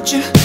without you.